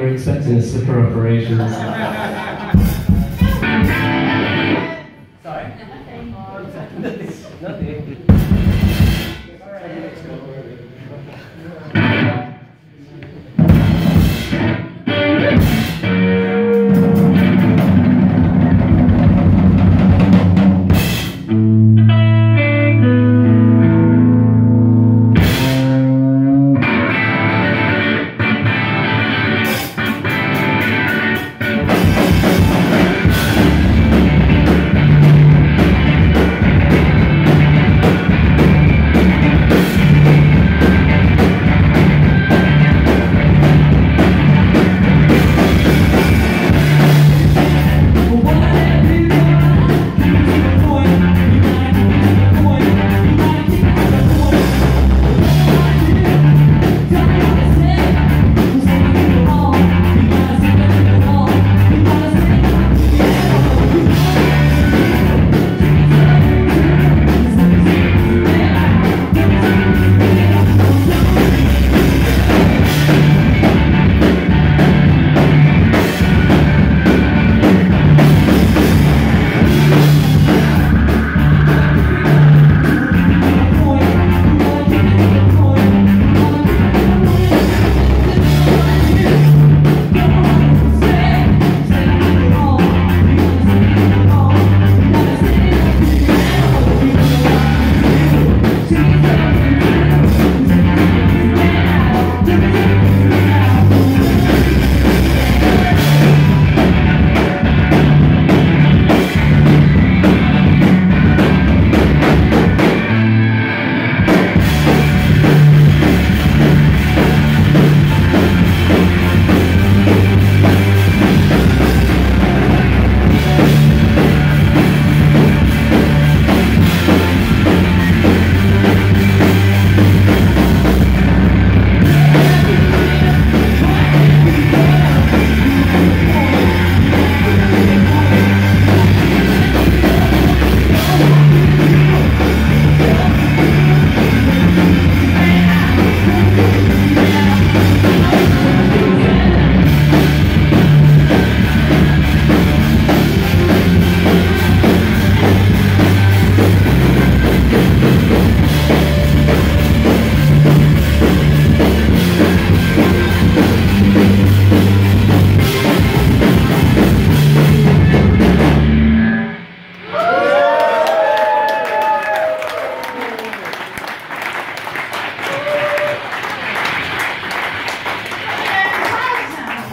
We're expecting a slipper operation. Sorry? Nothing.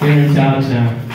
Here in Chinatown.